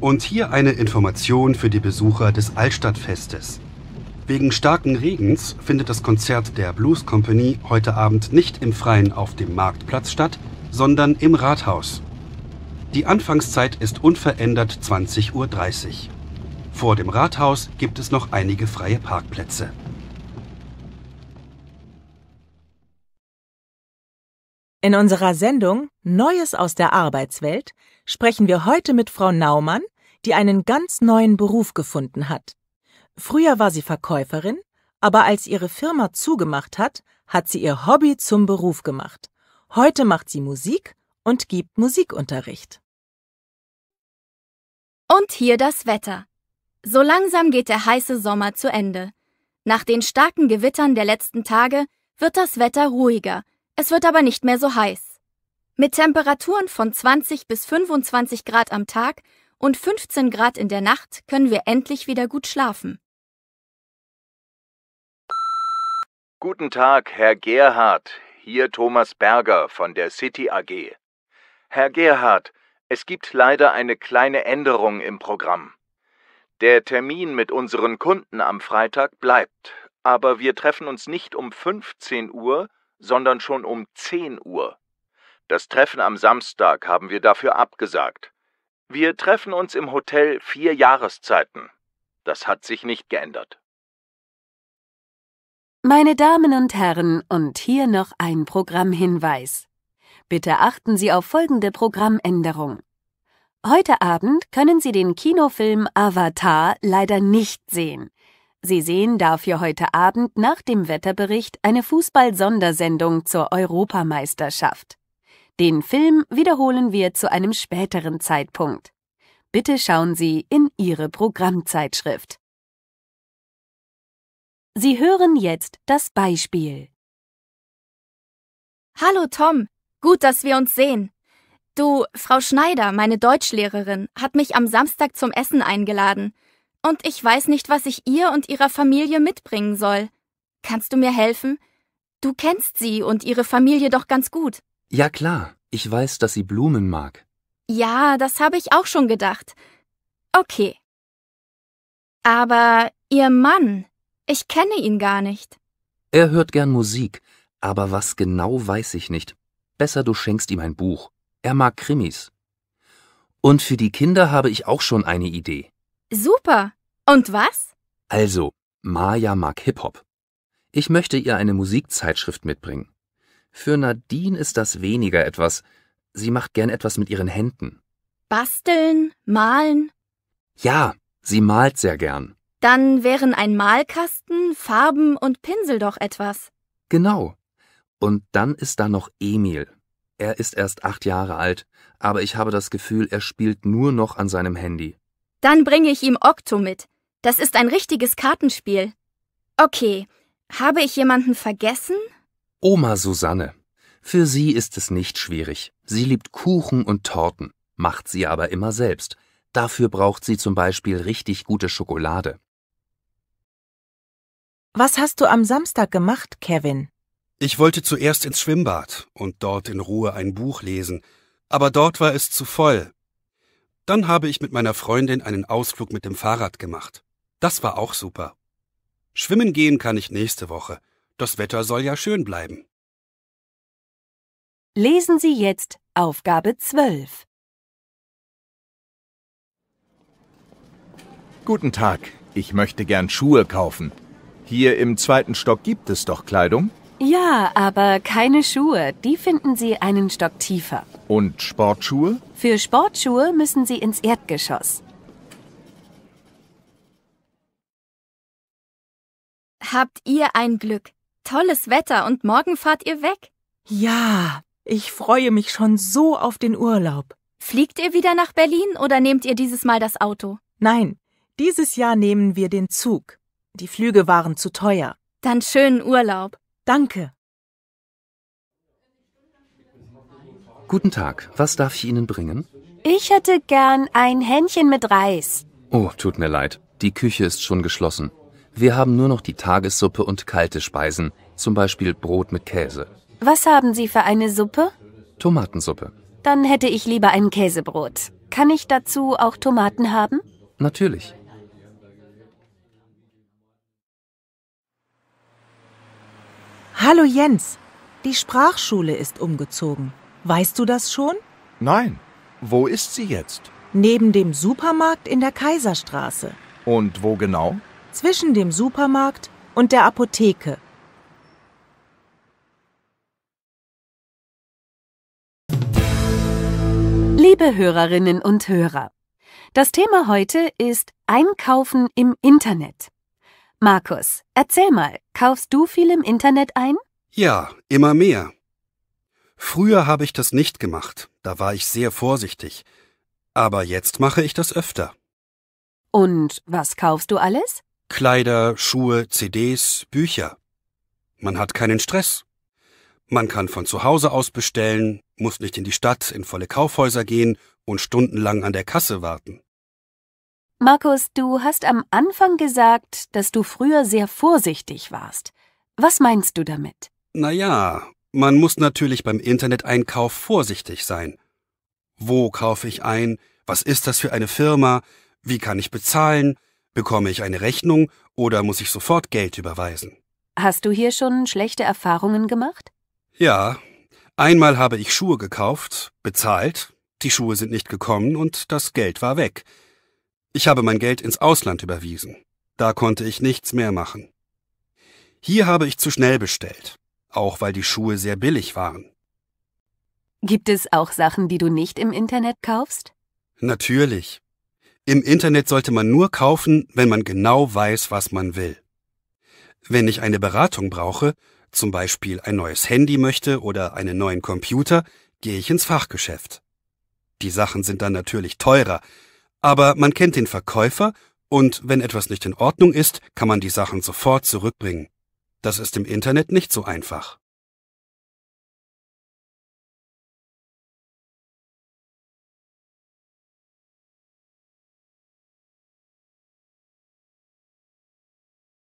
Und hier eine Information für die Besucher des Altstadtfestes. Wegen starken Regens findet das Konzert der Blues Company heute Abend nicht im Freien auf dem Marktplatz statt, sondern im Rathaus. Die Anfangszeit ist unverändert 20.30 Uhr. Vor dem Rathaus gibt es noch einige freie Parkplätze. In unserer Sendung Neues aus der Arbeitswelt sprechen wir heute mit Frau Naumann, die einen ganz neuen Beruf gefunden hat. Früher war sie Verkäuferin, aber als ihre Firma zugemacht hat, hat sie ihr Hobby zum Beruf gemacht. Heute macht sie Musik und gibt Musikunterricht. Und hier das Wetter. So langsam geht der heiße Sommer zu Ende. Nach den starken Gewittern der letzten Tage wird das Wetter ruhiger, es wird aber nicht mehr so heiß. Mit Temperaturen von 20 bis 25 Grad am Tag und 15 Grad in der Nacht können wir endlich wieder gut schlafen. Guten Tag, Herr Gerhard. Hier Thomas Berger von der City AG. Herr Gerhard, es gibt leider eine kleine Änderung im Programm. Der Termin mit unseren Kunden am Freitag bleibt, aber wir treffen uns nicht um 15 Uhr, sondern schon um 10 Uhr. Das Treffen am Samstag haben wir dafür abgesagt. Wir treffen uns im Hotel vier Jahreszeiten. Das hat sich nicht geändert. Meine Damen und Herren, und hier noch ein Programmhinweis. Bitte achten Sie auf folgende Programmänderung. Heute Abend können Sie den Kinofilm Avatar leider nicht sehen. Sie sehen dafür heute Abend nach dem Wetterbericht eine Fußball-Sondersendung zur Europameisterschaft. Den Film wiederholen wir zu einem späteren Zeitpunkt. Bitte schauen Sie in Ihre Programmzeitschrift. Sie hören jetzt das Beispiel. Hallo Tom, gut, dass wir uns sehen. Du, Frau Schneider, meine Deutschlehrerin, hat mich am Samstag zum Essen eingeladen und ich weiß nicht, was ich ihr und ihrer Familie mitbringen soll. Kannst du mir helfen? Du kennst sie und ihre Familie doch ganz gut. Ja klar, ich weiß, dass sie Blumen mag. Ja, das habe ich auch schon gedacht. Okay. Aber Ihr Mann, ich kenne ihn gar nicht. Er hört gern Musik, aber was genau weiß ich nicht. Besser du schenkst ihm ein Buch. Er mag Krimis. Und für die Kinder habe ich auch schon eine Idee. Super. Und was? Also, Maya mag Hip-Hop. Ich möchte ihr eine Musikzeitschrift mitbringen. Für Nadine ist das weniger etwas. Sie macht gern etwas mit ihren Händen. Basteln, malen? Ja, sie malt sehr gern. Dann wären ein Malkasten, Farben und Pinsel doch etwas. Genau. Und dann ist da noch Emil. Er ist erst acht Jahre alt, aber ich habe das Gefühl, er spielt nur noch an seinem Handy. Dann bringe ich ihm Okto mit. Das ist ein richtiges Kartenspiel. Okay, habe ich jemanden vergessen? Oma Susanne. Für sie ist es nicht schwierig. Sie liebt Kuchen und Torten, macht sie aber immer selbst. Dafür braucht sie zum Beispiel richtig gute Schokolade. Was hast du am Samstag gemacht, Kevin? Ich wollte zuerst ins Schwimmbad und dort in Ruhe ein Buch lesen, aber dort war es zu voll. Dann habe ich mit meiner Freundin einen Ausflug mit dem Fahrrad gemacht. Das war auch super. Schwimmen gehen kann ich nächste Woche. Das Wetter soll ja schön bleiben. Lesen Sie jetzt Aufgabe 12. Guten Tag, ich möchte gern Schuhe kaufen. Hier im zweiten Stock gibt es doch Kleidung? Ja, aber keine Schuhe. Die finden Sie einen Stock tiefer. Und Sportschuhe? Für Sportschuhe müssen Sie ins Erdgeschoss. Habt ihr ein Glück. Tolles Wetter und morgen fahrt ihr weg. Ja, ich freue mich schon so auf den Urlaub. Fliegt ihr wieder nach Berlin oder nehmt ihr dieses Mal das Auto? Nein, dieses Jahr nehmen wir den Zug. Die Flüge waren zu teuer. Dann schönen Urlaub. Danke. Guten Tag, was darf ich Ihnen bringen? Ich hätte gern ein Hähnchen mit Reis. Oh, tut mir leid, die Küche ist schon geschlossen. Wir haben nur noch die Tagessuppe und kalte Speisen, zum Beispiel Brot mit Käse. Was haben Sie für eine Suppe? Tomatensuppe. Dann hätte ich lieber ein Käsebrot. Kann ich dazu auch Tomaten haben? Natürlich. Hallo Jens, die Sprachschule ist umgezogen. Weißt du das schon? Nein. Wo ist sie jetzt? Neben dem Supermarkt in der Kaiserstraße. Und wo genau? Zwischen dem Supermarkt und der Apotheke. Liebe Hörerinnen und Hörer, das Thema heute ist Einkaufen im Internet. Markus, erzähl mal, kaufst du viel im Internet ein? Ja, immer mehr. Früher habe ich das nicht gemacht, da war ich sehr vorsichtig. Aber jetzt mache ich das öfter. Und was kaufst du alles? Kleider, Schuhe, CDs, Bücher. Man hat keinen Stress. Man kann von zu Hause aus bestellen, muss nicht in die Stadt, in volle Kaufhäuser gehen und stundenlang an der Kasse warten. Markus, du hast am Anfang gesagt, dass du früher sehr vorsichtig warst. Was meinst du damit? Na ja, man muss natürlich beim Interneteinkauf vorsichtig sein. Wo kaufe ich ein? Was ist das für eine Firma? Wie kann ich bezahlen? Bekomme ich eine Rechnung oder muss ich sofort Geld überweisen? Hast du hier schon schlechte Erfahrungen gemacht? Ja, einmal habe ich Schuhe gekauft, bezahlt, die Schuhe sind nicht gekommen und das Geld war weg. Ich habe mein Geld ins Ausland überwiesen. Da konnte ich nichts mehr machen. Hier habe ich zu schnell bestellt, auch weil die Schuhe sehr billig waren. Gibt es auch Sachen, die du nicht im Internet kaufst? Natürlich. Im Internet sollte man nur kaufen, wenn man genau weiß, was man will. Wenn ich eine Beratung brauche, zum Beispiel ein neues Handy möchte oder einen neuen Computer, gehe ich ins Fachgeschäft. Die Sachen sind dann natürlich teurer, aber man kennt den Verkäufer und wenn etwas nicht in Ordnung ist, kann man die Sachen sofort zurückbringen. Das ist im Internet nicht so einfach.